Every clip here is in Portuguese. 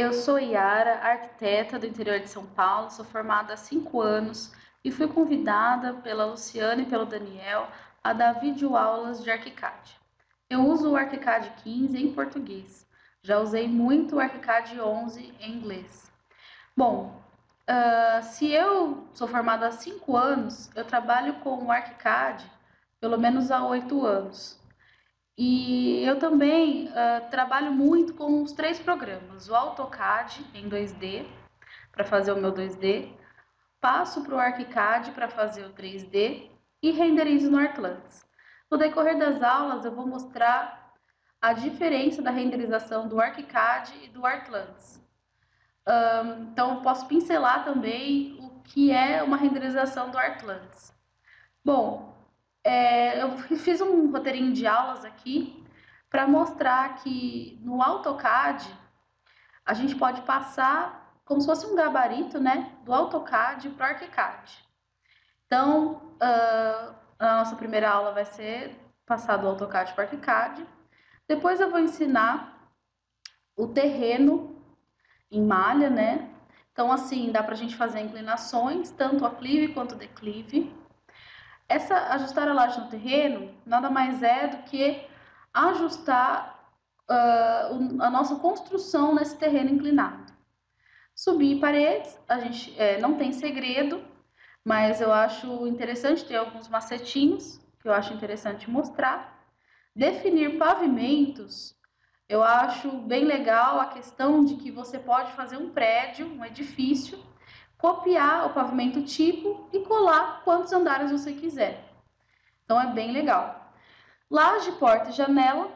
Eu sou Yara, arquiteta do interior de São Paulo, sou formada há cinco anos e fui convidada pela Luciana e pelo Daniel a dar videoaulas de ArchiCAD. Eu uso o ArchiCAD 15 em português, já usei muito o ArchiCAD 11 em inglês. Bom, uh, se eu sou formada há cinco anos, eu trabalho com o ArchiCAD pelo menos há oito anos. E eu também uh, trabalho muito com os três programas: o AutoCAD em 2D, para fazer o meu 2D, passo para o ArchiCAD para fazer o 3D e renderizo no Artlantis. No decorrer das aulas, eu vou mostrar a diferença da renderização do ArchiCAD e do Artlantis. Um, então, posso pincelar também o que é uma renderização do Artlantis. Bom, é, eu fiz um roteirinho de aulas aqui para mostrar que no AutoCAD a gente pode passar como se fosse um gabarito né, do AutoCAD para o ArchiCAD. Então, uh, a nossa primeira aula vai ser passar do AutoCAD para o ArchiCAD. Depois eu vou ensinar o terreno em malha, né? Então, assim, dá para a gente fazer inclinações, tanto aclive quanto declive. Essa ajustar a laje no terreno nada mais é do que ajustar uh, a nossa construção nesse terreno inclinado. Subir paredes, a gente é, não tem segredo, mas eu acho interessante ter alguns macetinhos que eu acho interessante mostrar. Definir pavimentos, eu acho bem legal a questão de que você pode fazer um prédio, um edifício, copiar o pavimento tipo e colar quantos andares você quiser. Então é bem legal. Laje, porta e janela.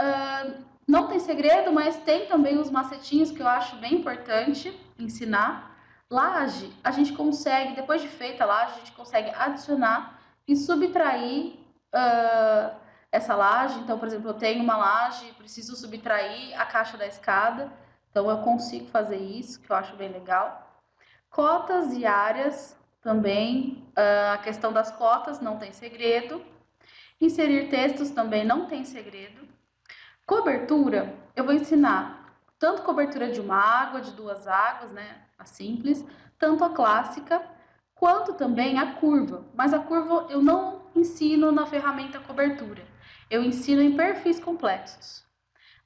Uh, não tem segredo, mas tem também os macetinhos que eu acho bem importante ensinar. Laje, a gente consegue, depois de feita a laje, a gente consegue adicionar e subtrair uh, essa laje. Então, por exemplo, eu tenho uma laje, preciso subtrair a caixa da escada. Então, eu consigo fazer isso, que eu acho bem legal. Cotas áreas também, uh, a questão das cotas não tem segredo. Inserir textos também não tem segredo. Cobertura, eu vou ensinar tanto cobertura de uma água, de duas águas, né, a simples, tanto a clássica, quanto também a curva. Mas a curva eu não ensino na ferramenta cobertura, eu ensino em perfis complexos.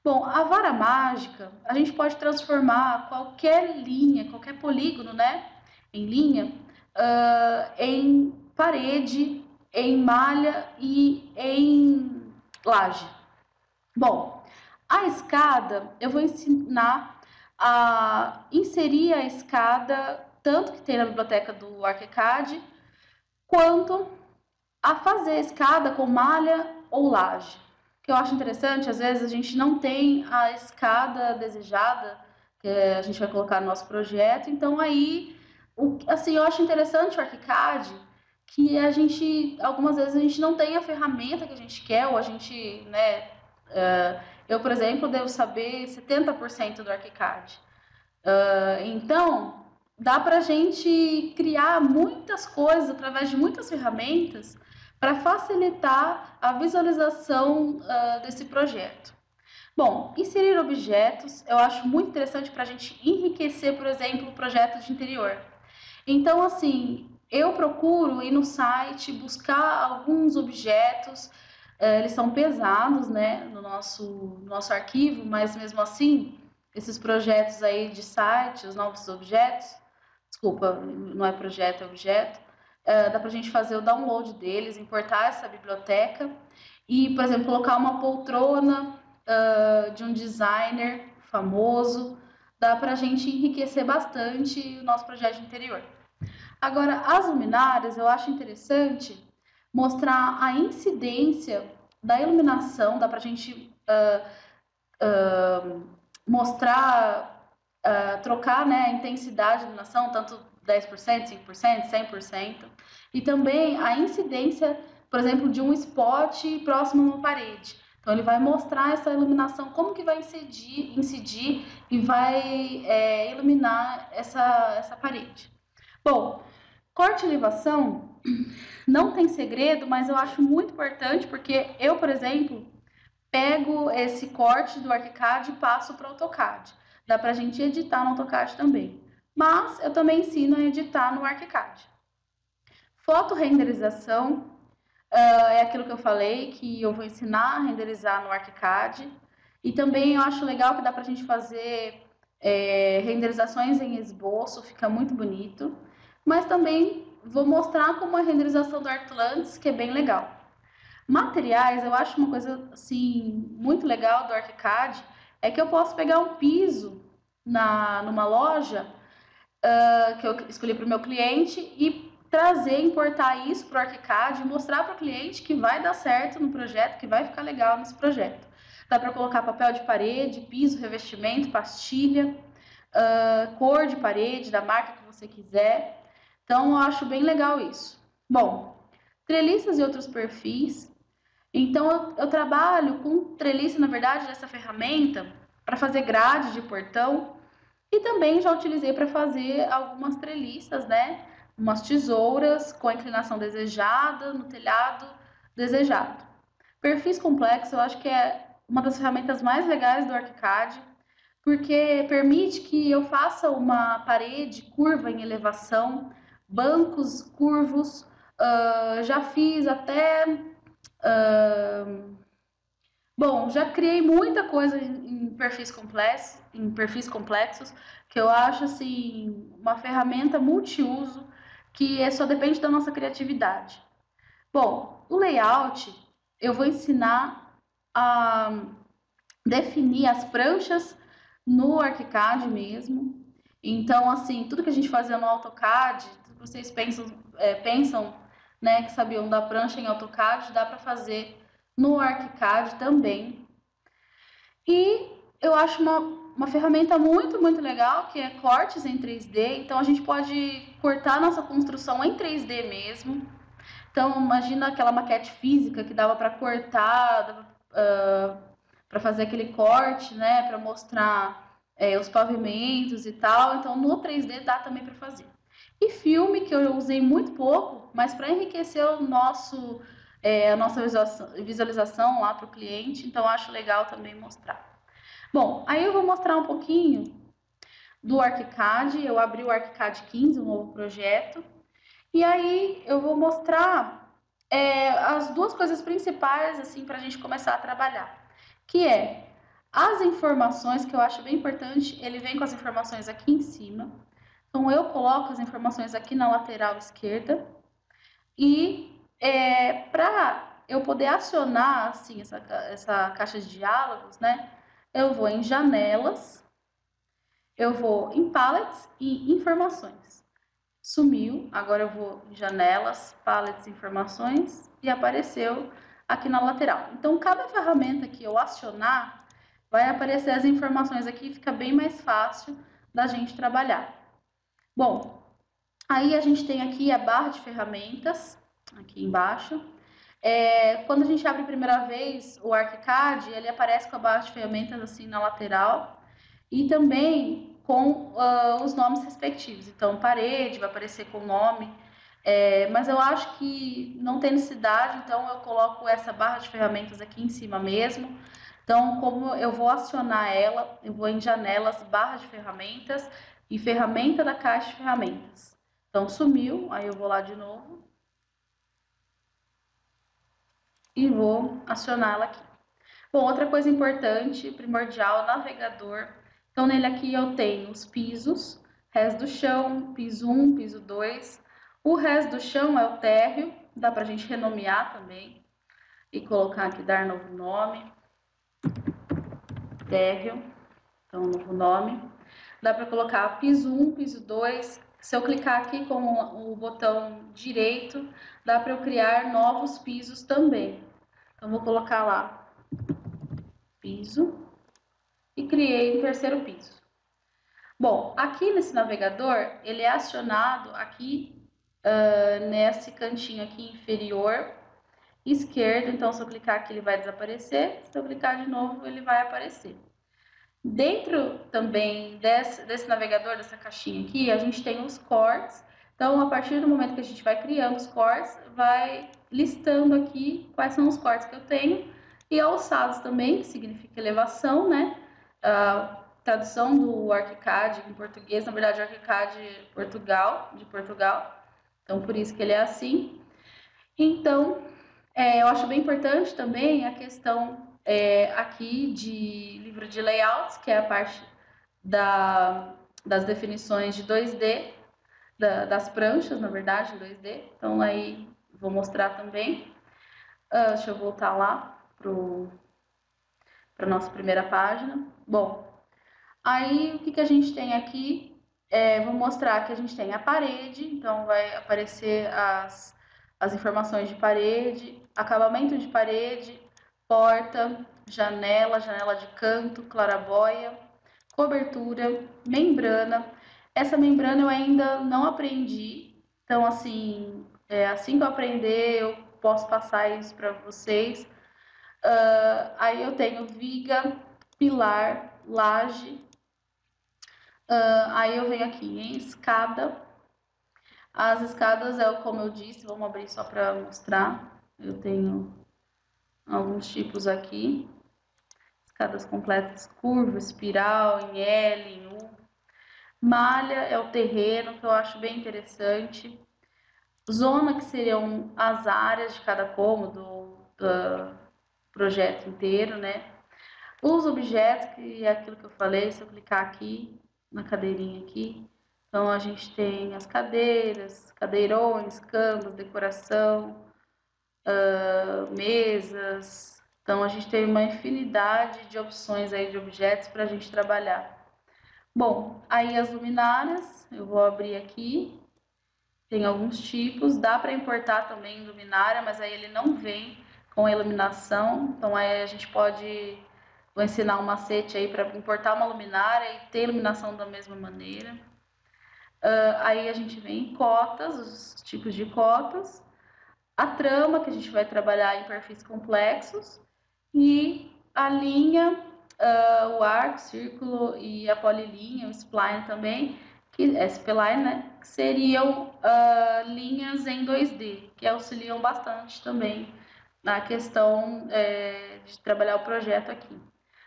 Bom, a vara mágica, a gente pode transformar qualquer linha, qualquer polígono, né, em linha, uh, em parede, em malha e em laje. Bom, a escada, eu vou ensinar a inserir a escada, tanto que tem na biblioteca do ArchiCAD, quanto a fazer a escada com malha ou laje que eu acho interessante, às vezes a gente não tem a escada desejada que a gente vai colocar no nosso projeto, então aí, o, assim, eu acho interessante o ArchiCAD, que a gente, algumas vezes a gente não tem a ferramenta que a gente quer, ou a gente, né, uh, eu, por exemplo, devo saber 70% do ArchiCAD. Uh, então, dá para a gente criar muitas coisas através de muitas ferramentas para facilitar a visualização uh, desse projeto. Bom, inserir objetos eu acho muito interessante para a gente enriquecer, por exemplo, o projeto de interior. Então, assim, eu procuro ir no site, buscar alguns objetos, uh, eles são pesados, né, no nosso, no nosso arquivo, mas mesmo assim, esses projetos aí de site, os novos objetos, desculpa, não é projeto, é objeto, Uh, dá para a gente fazer o download deles, importar essa biblioteca e, por exemplo, colocar uma poltrona uh, de um designer famoso. Dá para a gente enriquecer bastante o nosso projeto interior. Agora, as luminárias, eu acho interessante mostrar a incidência da iluminação, dá para a gente uh, mostrar, trocar né, a intensidade da iluminação, tanto 10%, 5%, 100%. E também a incidência, por exemplo, de um spot próximo a uma parede. Então, ele vai mostrar essa iluminação, como que vai incidir, incidir e vai é, iluminar essa, essa parede. Bom, corte e elevação não tem segredo, mas eu acho muito importante, porque eu, por exemplo, pego esse corte do ArchiCAD e passo para o AutoCAD. dá para a gente editar no AutoCAD também. Mas eu também ensino a editar no ArchiCAD. Foto renderização uh, é aquilo que eu falei, que eu vou ensinar a renderizar no ArchiCAD. E também eu acho legal que dá para a gente fazer é, renderizações em esboço, fica muito bonito. Mas também vou mostrar como a renderização do Atlantis, que é bem legal. Materiais, eu acho uma coisa assim muito legal do ArchiCAD, é que eu posso pegar um piso na, numa loja uh, que eu escolhi para o meu cliente e trazer, importar isso para o ArchiCAD e mostrar para o cliente que vai dar certo no projeto, que vai ficar legal nesse projeto. Dá para colocar papel de parede, piso, revestimento, pastilha, uh, cor de parede, da marca que você quiser. Então, eu acho bem legal isso. Bom, treliças e outros perfis. Então, eu, eu trabalho com treliça, na verdade, dessa ferramenta para fazer grade de portão e também já utilizei para fazer algumas treliças, né? Umas tesouras com a inclinação desejada no telhado desejado. Perfis complexos, eu acho que é uma das ferramentas mais legais do ArchiCAD, porque permite que eu faça uma parede curva em elevação, bancos curvos, uh, já fiz até. Uh, bom, já criei muita coisa em, perfis complexos, em perfis complexos, que eu acho assim uma ferramenta multiuso que é, só depende da nossa criatividade. Bom, o layout eu vou ensinar a definir as pranchas no ArchiCAD mesmo. Então, assim, tudo que a gente fazia no AutoCAD, vocês pensam, é, pensam né, que sabiam da prancha em AutoCAD, dá para fazer no ArchiCAD também. E eu acho uma, uma ferramenta muito, muito legal, que é cortes em 3D. Então, a gente pode cortar nossa construção em 3D mesmo. Então, imagina aquela maquete física que dava para cortar, uh, para fazer aquele corte, né, para mostrar é, os pavimentos e tal. Então, no 3D dá também para fazer. E filme, que eu usei muito pouco, mas para enriquecer o nosso, é, a nossa visualização lá para o cliente, então acho legal também mostrar. Bom, aí eu vou mostrar um pouquinho do ArchiCAD. Eu abri o ArchiCAD 15, um novo projeto. E aí eu vou mostrar é, as duas coisas principais assim para a gente começar a trabalhar, que é as informações que eu acho bem importante. Ele vem com as informações aqui em cima. Então, eu coloco as informações aqui na lateral esquerda e é, para eu poder acionar assim essa, essa caixa de diálogos, né? Eu vou em janelas, eu vou em palettes e informações. Sumiu, agora eu vou em janelas, palettes, informações e apareceu aqui na lateral. Então, cada ferramenta que eu acionar, vai aparecer as informações aqui, fica bem mais fácil da gente trabalhar. Bom, aí a gente tem aqui a barra de ferramentas, aqui embaixo. É, quando a gente abre a primeira vez o ArchiCAD, ele aparece com a barra de ferramentas assim na lateral e também com uh, os nomes respectivos. Então, parede vai aparecer com o nome, é, mas eu acho que não tem necessidade, então eu coloco essa barra de ferramentas aqui em cima mesmo. Então, como eu vou acionar ela, eu vou em janelas, barra de ferramentas e ferramenta da caixa de ferramentas. Então, sumiu, aí eu vou lá de novo. E vou acionar ela aqui. Bom, outra coisa importante, primordial, navegador. Então, nele aqui eu tenho os pisos, resto do chão, piso 1, piso 2. O resto do chão é o térreo, dá pra gente renomear também. E colocar aqui, dar novo nome. Térreo, então novo nome. Dá para colocar piso 1, piso 2. Se eu clicar aqui com o botão direito, dá para eu criar novos pisos também. Então, vou colocar lá piso e criei um terceiro piso. Bom, aqui nesse navegador, ele é acionado aqui uh, nesse cantinho aqui inferior esquerdo. Então, se eu clicar aqui, ele vai desaparecer. Se eu clicar de novo, ele vai aparecer. Dentro também desse, desse navegador, dessa caixinha aqui, a gente tem os cores. Então, a partir do momento que a gente vai criando os cores, vai listando aqui quais são os cortes que eu tenho. E alçados também, que significa elevação, né? Uh, tradução do ArchiCAD em português, na verdade, ArchiCAD Portugal, de Portugal. Então, por isso que ele é assim. Então, é, eu acho bem importante também a questão é, aqui de livro de layouts, que é a parte da, das definições de 2D, da, das pranchas, na verdade, em 2D. Então, aí vou mostrar também. Uh, deixa eu voltar lá para a nossa primeira página. Bom, aí o que, que a gente tem aqui? É, vou mostrar que a gente tem a parede, então vai aparecer as, as informações de parede, acabamento de parede, porta, janela, janela de canto, clarabóia, cobertura, membrana. Essa membrana eu ainda não aprendi, então assim, é, assim que eu aprender eu posso passar isso para vocês. Uh, aí eu tenho viga, pilar, laje. Uh, aí eu venho aqui em escada. As escadas é como eu disse, vamos abrir só para mostrar. Eu tenho alguns tipos aqui. Escadas completas, curva, espiral, em L, em U. Malha é o terreno, que eu acho bem interessante. Zona, que seriam as áreas de cada cômodo do projeto inteiro, né? Os objetos, que é aquilo que eu falei, se eu clicar aqui, na cadeirinha aqui, então a gente tem as cadeiras, cadeirões, camas, decoração, uh, mesas. Então a gente tem uma infinidade de opções aí de objetos para a gente trabalhar. Bom, aí as luminárias, eu vou abrir aqui, tem alguns tipos, dá para importar também luminária, mas aí ele não vem com iluminação, então aí a gente pode vou ensinar um macete aí para importar uma luminária e ter iluminação da mesma maneira. Uh, aí a gente vem em cotas, os tipos de cotas, a trama, que a gente vai trabalhar em perfis complexos, e a linha, uh, o arco, círculo e a polilinha, o spline também, que é spline, né? Que seriam uh, linhas em 2D, que auxiliam bastante também na questão é, de trabalhar o projeto aqui.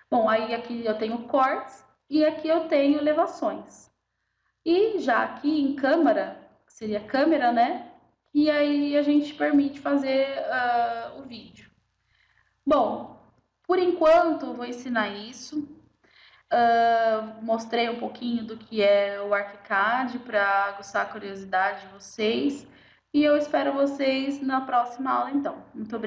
Bom, aí aqui eu tenho cortes e aqui eu tenho elevações. E já aqui em câmera, que seria câmera, né? E aí a gente permite fazer uh, o vídeo. Bom, por enquanto vou ensinar isso. Uh, mostrei um pouquinho do que é o ArchiCAD para aguçar a curiosidade de vocês. E eu espero vocês na próxima aula, então. Muito obrigada.